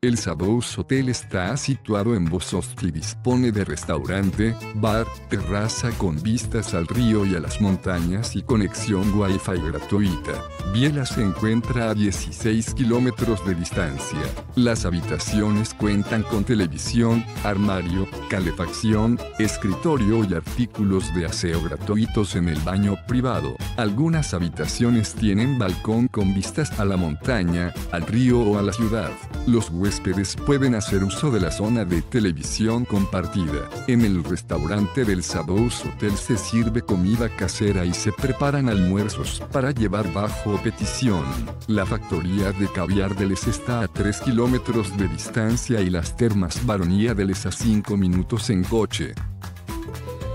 El Sabous Hotel está situado en Bosost y dispone de restaurante, bar, terraza con vistas al río y a las montañas y conexión Wi-Fi gratuita. Biela se encuentra a 16 kilómetros de distancia. Las habitaciones cuentan con televisión, armario, calefacción, escritorio y artículos de aseo gratuitos en el baño privado. Algunas habitaciones tienen balcón con vistas a la montaña, al río o a la ciudad. Los huéspedes pueden hacer uso de la zona de televisión compartida. En el restaurante del Sadous Hotel se sirve comida casera y se preparan almuerzos para llevar bajo petición. La factoría de caviar de Les está a 3 kilómetros de distancia y las termas Baronía de Les a 5 minutos en coche.